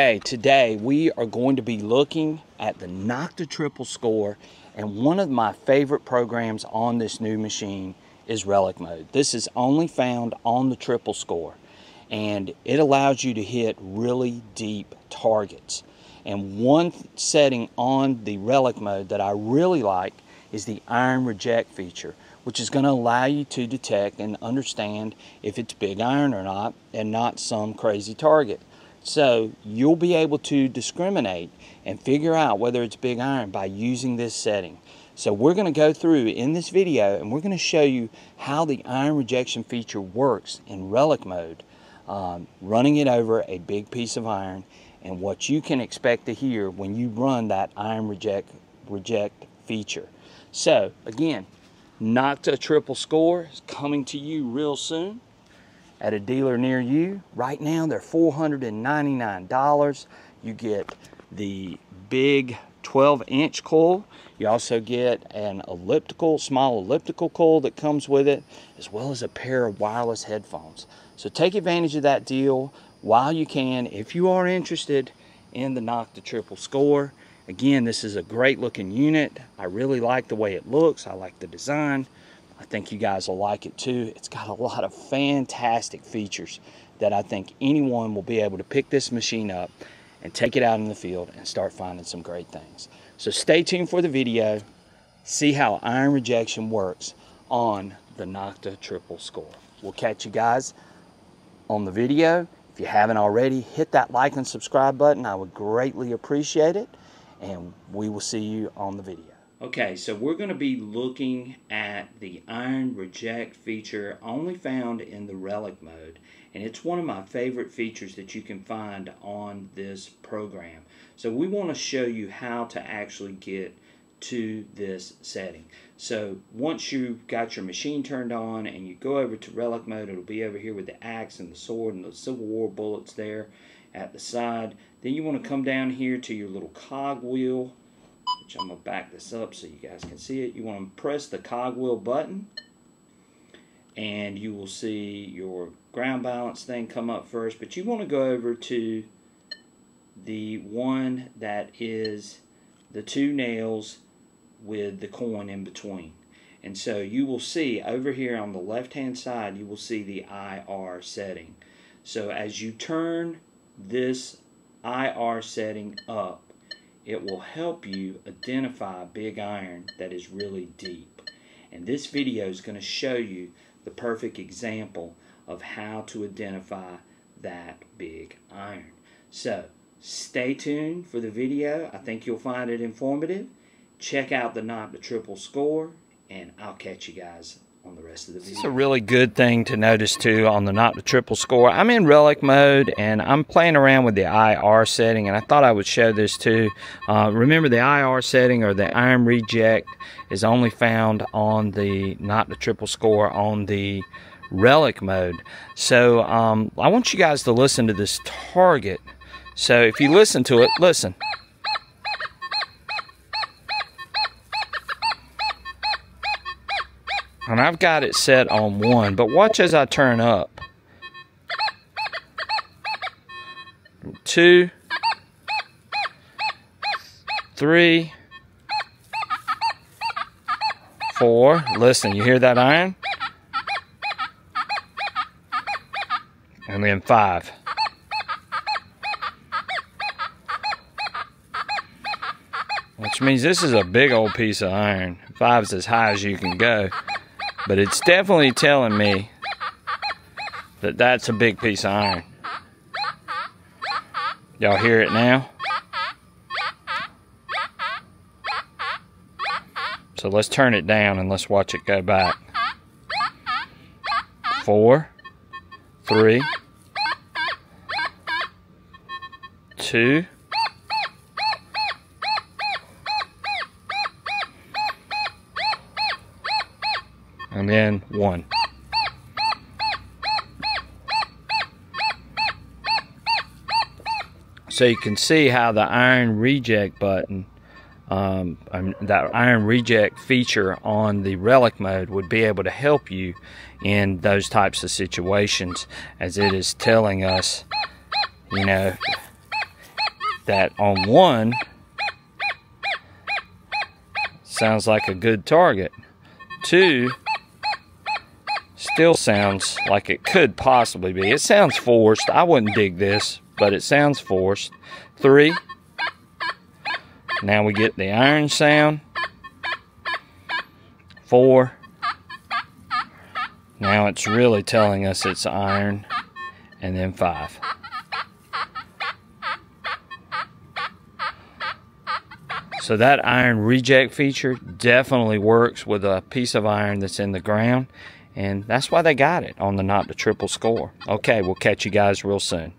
Okay, today we are going to be looking at the Nokta Triple Score and one of my favorite programs on this new machine is Relic Mode. This is only found on the Triple Score and it allows you to hit really deep targets. And one setting on the Relic Mode that I really like is the iron reject feature, which is going to allow you to detect and understand if it's big iron or not and not some crazy target. So you'll be able to discriminate and figure out whether it's big iron by using this setting. So we're going to go through in this video and we're going to show you how the iron rejection feature works in relic mode, um, running it over a big piece of iron and what you can expect to hear when you run that iron reject, reject feature. So again, Nokta triple score is coming to you real soon at a dealer near you. Right now, they're $499. You get the big 12 inch coil. You also get an elliptical, small elliptical coil that comes with it, as well as a pair of wireless headphones. So take advantage of that deal while you can if you are interested in the Nokta Triple Score. Again, this is a great looking unit. I really like the way it looks. I like the design. I think you guys will like it too. It's got a lot of fantastic features that I think anyone will be able to pick this machine up and take it out in the field and start finding some great things. So stay tuned for the video. See how iron rejection works on the Nokta Triple Score. We'll catch you guys on the video. If you haven't already, hit that like and subscribe button. I would greatly appreciate it. And we will see you on the video. Okay, so we're going to be looking at the iron reject feature only found in the relic mode. And it's one of my favorite features that you can find on this program. So we want to show you how to actually get to this setting. So once you've got your machine turned on and you go over to relic mode, it'll be over here with the axe and the sword and the Civil War bullets there at the side. Then you want to come down here to your little cog wheel which I'm going to back this up so you guys can see it. You want to press the cogwheel button and you will see your ground balance thing come up first. But you want to go over to the one that is the two nails with the coin in between. And so you will see over here on the left hand side, you will see the IR setting. So as you turn this IR setting up, it will help you identify big iron that is really deep. And this video is going to show you the perfect example of how to identify that big iron. So stay tuned for the video. I think you'll find it informative. Check out the Nokta Triple Score, and I'll catch you guys on the rest of the video. It's a really good thing to notice too on the Nokta Triple Score. I'm in relic mode and I'm playing around with the IR setting and I thought I would show this too. Uh, remember the IR setting or the iron reject is only found on the Nokta Triple Score on the relic mode. So um, I want you guys to listen to this target. So if you listen to it, listen. And I've got it set on one, but watch as I turn up. Two, three, four. Listen, you hear that iron? And then five. Which means this is a big old piece of iron. Five's as high as you can go. But it's definitely telling me that that's a big piece of iron. Y'all hear it now? So let's turn it down and let's watch it go back. Four, three, two, and then one. So you can see how the iron reject button, um, that iron reject feature on the relic mode would be able to help you in those types of situations as it is telling us, you know, that on one sounds like a good target. Two still sounds like it could possibly be. It sounds forced. I wouldn't dig this, but it sounds forced. Three. Now we get the iron sound. Four. Now it's really telling us it's iron. And then five. So that iron reject feature definitely works with a piece of iron that's in the ground. And that's why they got it on the Nokta triple score. Okay, we'll catch you guys real soon.